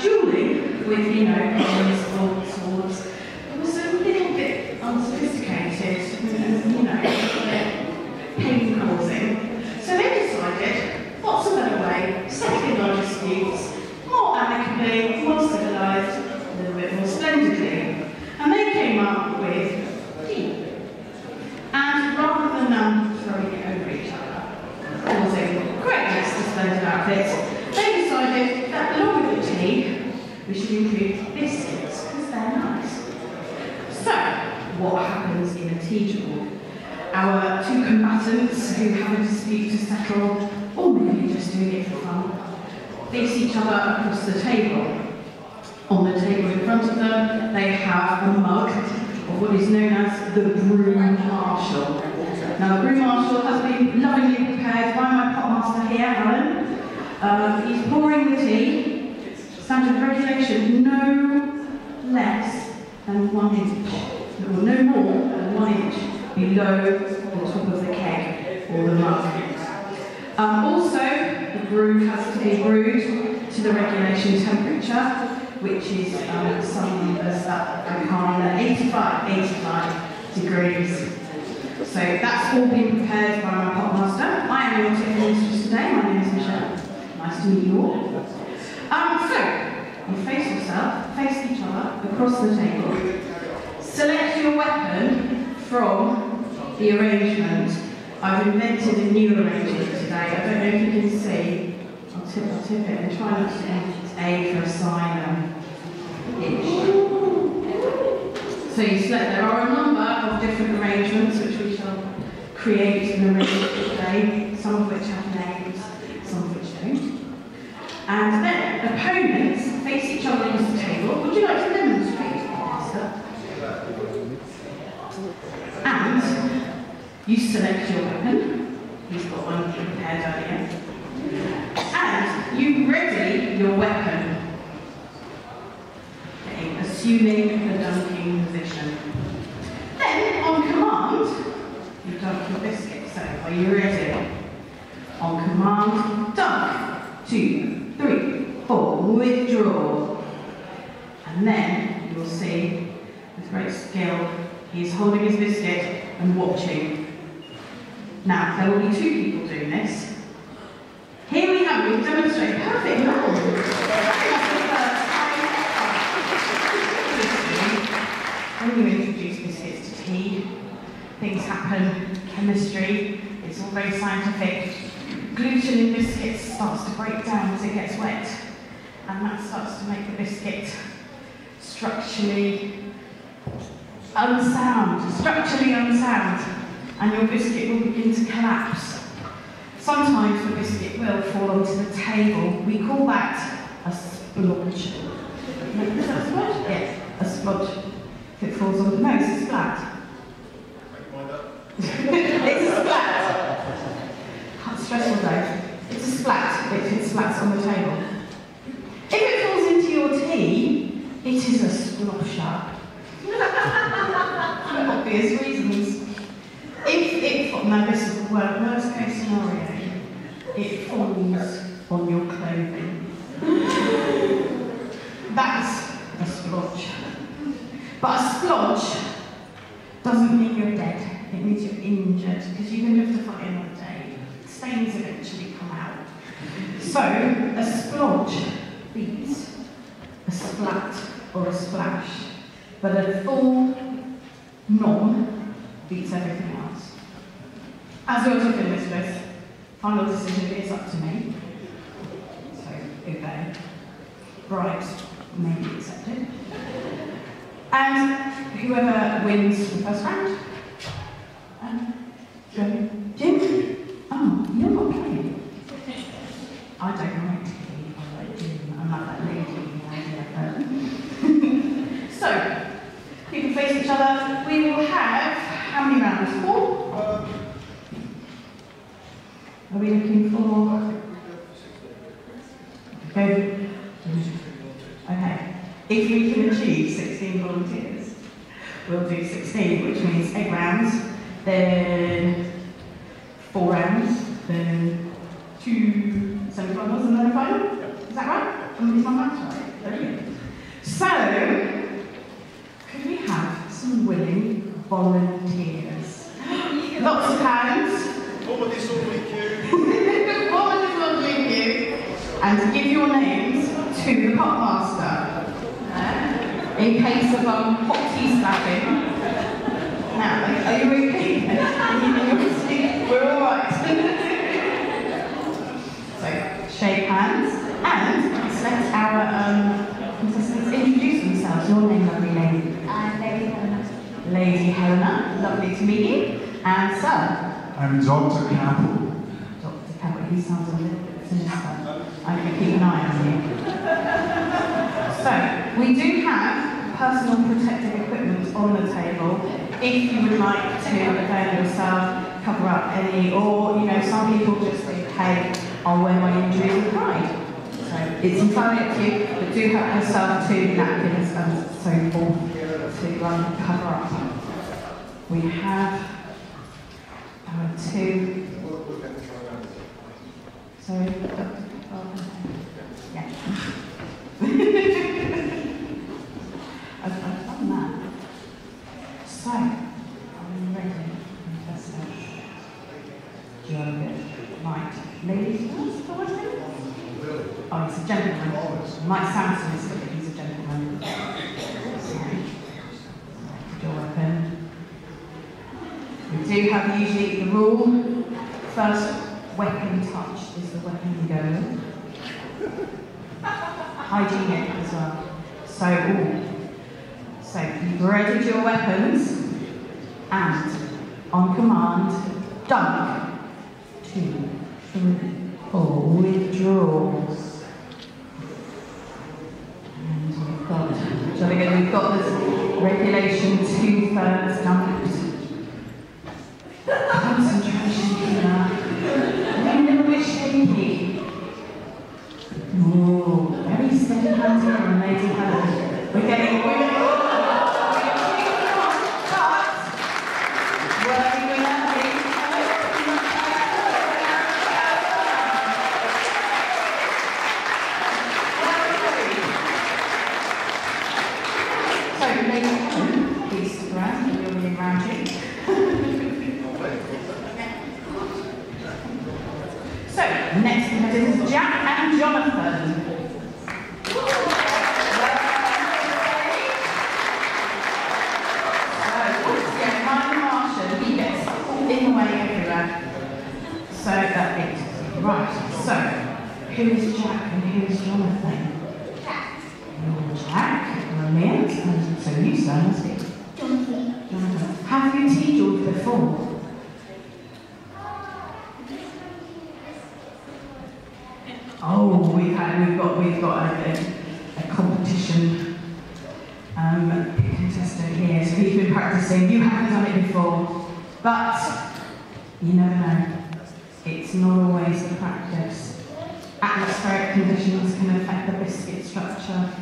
dueling with, you know, swords was a little bit unsophisticated and, you know, pain causing. So they decided, what's a better way, settling our disputes, more amicably, more civilised, a little bit more splendidly. And they came up with tea. And rather than um, throwing it over each other, causing great mess to splendid outfits, they decided that along with the tea, we should include biscuits, because they're nice. So, what happens in a tea duel? Our two combatants who have a dispute to settle, or maybe just doing it for fun, face each other across the table. On the table in front of them, they have a mug of what is known as the Brew Marshal. Now, the Brew Marshal has been lovingly prepared by my potmaster here, Alan. Um, he's pouring the tea. Standard regulation, no less than one inch, or no more than one inch below the top of the keg or the mug. Um, also, the brew has to be brewed to the regulation temperature, which is um, some numbers that I can't 85, 85 degrees. So that's all been prepared by my potmaster. I am your technical mistress today. My name is Michelle. Nice to meet you all. Um, so, you face yourself, face each other across the table. Select your weapon from the arrangement. I've invented a new arrangement today. I don't know if you can see. I'll tip, I'll tip it and try not to A for a sign. So you select, there are a number of different arrangements which we shall create and arrange today, some of which have names, some of which don't. And then opponents face each other across the table. Would you like to demonstrate, Master? And you select your weapon. He's got prepared uh, earlier. And you ready your weapon. Okay, assuming the dunking position. Then, on command, you dunk your biscuit. So, are you ready? On command, dunk. Two, three, four, withdraw. And then you'll see, with great skill, he's holding his biscuit and watching. Now, there will be two people this. Here we have, we've demonstrated perfect When you introduce biscuits to tea, things happen, chemistry, it's all very scientific. Gluten in biscuits starts to break down as it gets wet, and that starts to make the biscuit structurally unsound, structurally unsound, and your biscuit will begin to collapse. Sometimes the biscuit will fall onto the table. We call that a splodge. Is that a splodge? Yes, a splodge. If it falls on the nose, it's flat. it's a splat. Stressful day. It's a splat if it splats on the table. If it falls into your tea, it is a splosher. For obvious reasons. If it, now this is the worst case scenario, it falls on your clothing. That's a splodge. But a splodge doesn't mean you're dead. It means you're injured because you're going to have to fight another day. Stains eventually come out. So a splodge beats a splat or a splash, but a full nom beats everything else. As your chief mistress, final decision is up to me. So obey. Bribes may be accepted. And whoever wins the first round, um? Okay. Okay. If we can achieve 16 volunteers, we'll do 16, which means eight rounds, then four rounds, then two semi-finals and then a final. Is that right? Is my maths right? Brilliant. So, could we have some willing volunteers? And give your names to the pot master uh, in case of um, hot tea slapping. Now, are you okay? We're all right. so, shake hands and let our um, contestants introduce themselves. Your name, lovely lady. I'm Lady Helena. Lady Helena, lovely to meet you. And sir, I'm Dr. Campbell. Dr. Campbell, he sounds a little bit sinister. I'm going to keep an eye on you. So, we do have personal protective equipment on the table if you would like to avail yourself, cover up any, or, you know, some people just think, hey, I'll wear my injuries with pride. So, it's entirely up to you, but do help yourself to napkins and so forth to um, cover up. We have uh, two. Sorry, Dr. Yeah. I've, I've done that. So, ready? Professor? Do you a bit? Right. Ladies first, for one minute? Oh, he's a gentleman. Sound sinister, but he's a gentleman. Sorry. Put your weapon. We do have usually the rule. First weapon touch is the weapon go. Hygienic as well. So, ooh. So you've readied your weapons and on command, dunk, two, three, four, withdraws. And we've got, shall we go, we've got this regulation two thirds dunked. Concentration here. A little bit shaky. Ooh, We're So, we'll next Jack and Jonathan. So, once again, mind the Martian, he gets in the way everywhere. So, that it. Right, so, who is Jack and who is Jonathan? You're Jack, brilliant. And so you, sir, must be Donkey. Jonathan. Have you tea duelled before? Oh, we've had, we've got, we've got a, a, a competition um, contestant here, so he's been practicing. You haven't done it before, but you never know. It's not always the practice. Atmospheric conditions can affect the biscuit structure.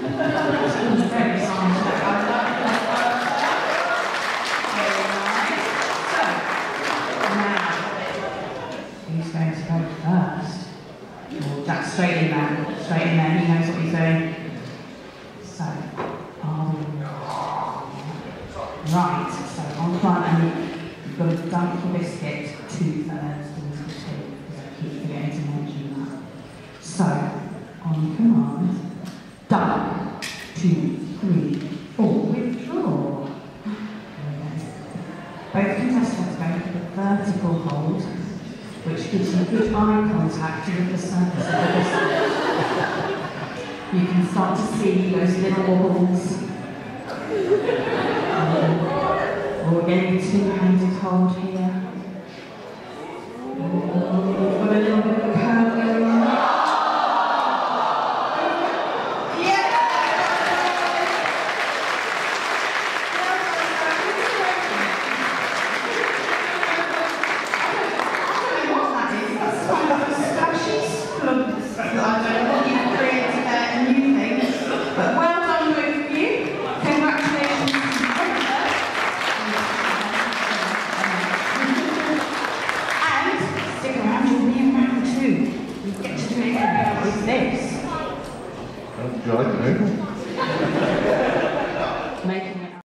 Very scientific. I to go first? Straight in there, straight in there, he knows what he's doing. So, right, so on front, and you've got to dunk the biscuit two thirds into the two, because I keep forgetting to mention that. So, on command, dunk, two, three, four, withdraw. There we go. Both contestants go for the vertical hold, which gives you good eye contact with the surface of the biscuit. You can start to see those little wobbles. Um, or again, two-handed hold here.